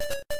you